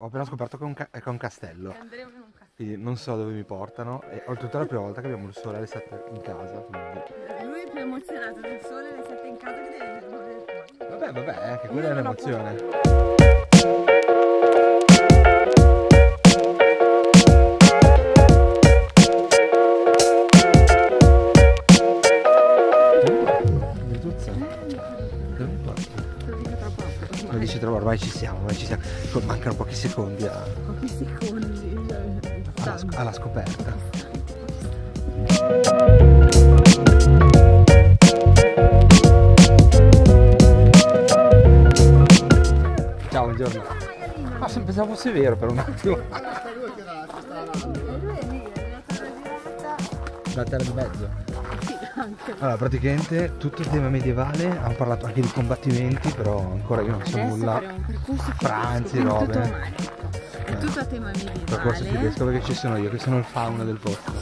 Ho appena scoperto che è un, ca- che è un castello, Andremo in un castello. quindi non so dove mi portano. E oltretutto è la prima volta che abbiamo il sole alle 7 in casa. Quindi... Lui è più emozionato del sole alle 7 in casa che deve. Vabbè, vabbè, eh, anche quella è un'emozione. Dici troppo, ormai ci siamo, ormai ci siamo. Mancano pochi secondi a- Pochi secondi. cioè, alla, sc- alla scoperta. Ciao, buongiorno. Ma se pensavo fosse vero per un attimo. Lui è lì, è andata girata. La terra di mezzo. Sì, anche. Allora, praticamente tutto il tema medievale, hanno parlato anche di combattimenti, però ancora io non so Adesso nulla. faremo un percorso Pranzi, tedesco, robe. tutto umanico. È tutto a tema Percorso medievale. tedesco perché ci sono io, che sono il fauna del posto.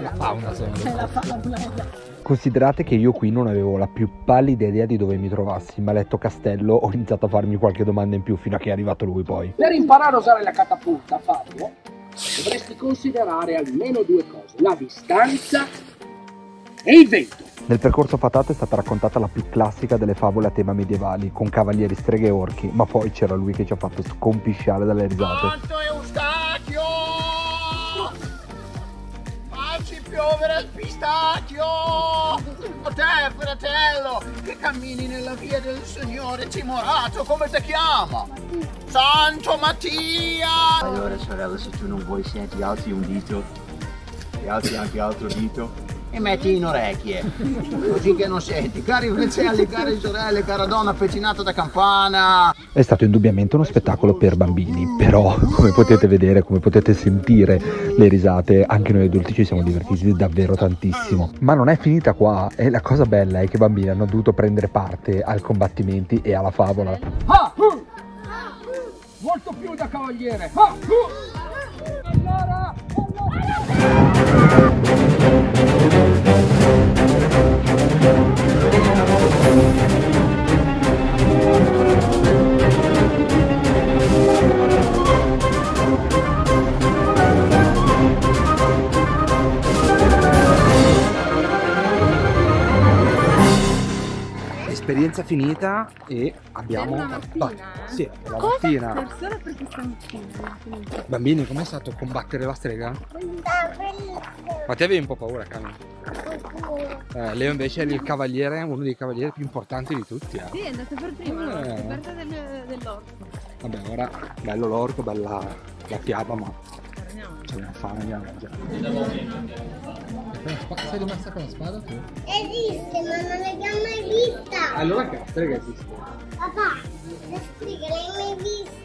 La fauna sono del È la posto. fauna. Considerate che io qui non avevo la più pallida idea di dove mi trovassi, ma letto castello ho iniziato a farmi qualche domanda in più fino a che è arrivato lui poi. Per imparare a usare la catapulta, Fabio, dovresti considerare almeno due cose, la distanza e il vento. Nel percorso fatato è stata raccontata la più classica delle favole a tema medievali, con cavalieri, streghe e orchi, ma poi c'era lui che ci ha fatto scompisciare dalle risate. Santo Eustachio! Facci piovere il pistacchio! Te, fratello, che cammini nella via del Signore timorato, come ti chiama? Santo Mattia! Allora sorella se tu non vuoi senti alzi un dito e alzi anche altro dito E metti in orecchie, così che non senti. Cari fratelli, cari sorelle, cara donna avvicinata da campana. È stato indubbiamente uno spettacolo per bambini, però come potete vedere, come potete sentire le risate, anche noi adulti ci siamo divertiti davvero tantissimo. Ma non è finita qua, e la cosa bella è che i bambini hanno dovuto prendere parte ai combattimenti e alla favola. Ah, uh. Molto più da cavaliere. Ah, uh. Esperienza finita e abbiamo... Per una mattina, eh? Sì, la Cosa? mattina. Per solo perché. Bambini, com'è stato combattere la strega? Ma te avevi un po' paura, Cami? Eh, Leo invece era il cavaliere, uno dei cavalieri più importanti di tutti. eh. Sì, è andato per prima, Eh. la scoperta del- dell'orco. Vabbè, ora bello l'orco, bella la fiaba, ma c'è una fame, andiamo già. Sei rimasta con la spada tu? Esiste, ma non l'abbiamo mai vista. Allora che la strega esiste? Papà, la strega l'hai mai vista?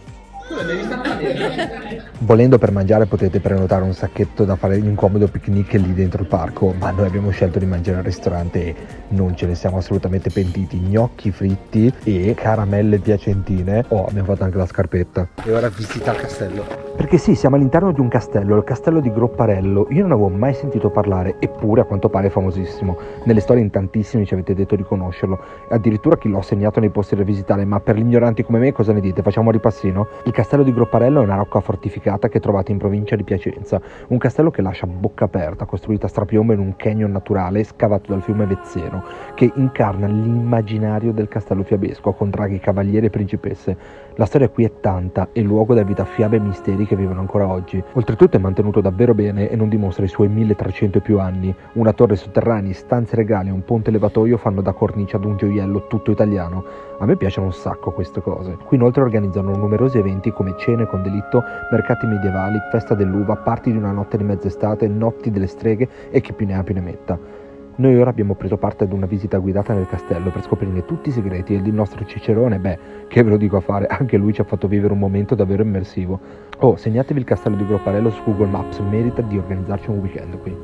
Volendo per mangiare potete prenotare un sacchetto da fare un comodo picnic lì dentro il parco, ma noi abbiamo scelto di mangiare al ristorante e non ce ne siamo assolutamente pentiti. Gnocchi fritti e caramelle piacentine. Oh, abbiamo fatto anche la scarpetta. E ora visita il castello. Perché sì, siamo all'interno di un castello, il castello di Gropparello. Io non avevo mai sentito parlare, eppure a quanto pare è famosissimo. Nelle storie in tantissimi ci avete detto di conoscerlo. Addirittura chi l'ho segnato nei posti da visitare, ma per gli ignoranti come me cosa ne dite? Facciamo un ripassino? Il castello di Gropparello è una rocca fortificata che trovate in provincia di Piacenza. Un castello che lascia bocca aperta, costruito a strapiombo in un canyon naturale scavato dal fiume Vezzeno, che incarna l'immaginario del castello fiabesco con draghi, cavalieri e principesse. La storia qui è tanta e luogo da vita fiabe e misteri che vivono ancora oggi. Oltretutto è mantenuto davvero bene e non dimostra i suoi 1300 e più anni. Una torre sotterranea, stanze regali e un ponte levatoio fanno da cornice ad un gioiello tutto italiano. A me piacciono un sacco queste cose. Qui inoltre organizzano numerosi eventi come cene con delitto, mercati medievali, festa dell'uva, party di una notte di mezz'estate, notti delle streghe e chi più ne ha più ne metta. Noi ora abbiamo preso parte ad una visita guidata nel castello per scoprire tutti i segreti e il nostro Cicerone, beh, che ve lo dico a fare, anche lui ci ha fatto vivere un momento davvero immersivo. Oh, segnatevi il castello di Gropparello su Google Maps, merita di organizzarci un weekend qui.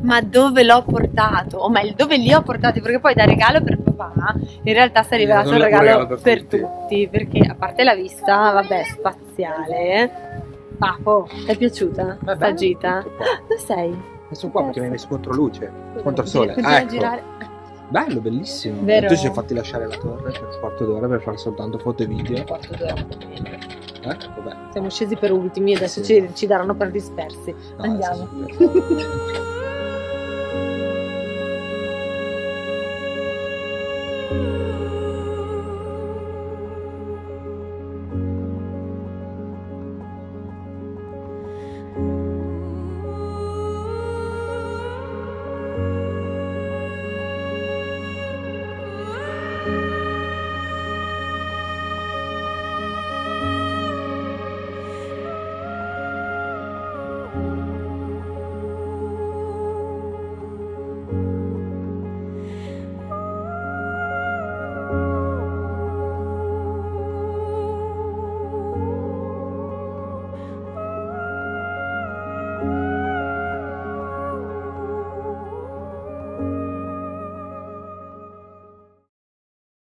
Ma dove l'ho portato? O meglio, dove li ho portati? Perché poi da regalo per papà in realtà si è rivelato un un regalo, per per, tutti. tutti. Perché a parte la vista, vabbè, spaziale. Papo, ti è piaciuta? Beh, Sta bello gita? Dove sei? Adesso qua perché mi hai messo contro luce, contro il sole. Ah, ecco. girare. Bello, bellissimo. Vero? E tu ci hai fatti lasciare la torre per un quarto d'ora per fare soltanto foto e video. Quarto d'ora. Eh? Vabbè. Siamo scesi per ultimi, adesso Sì. ci, ci daranno per dispersi. No, Andiamo. sì, sì.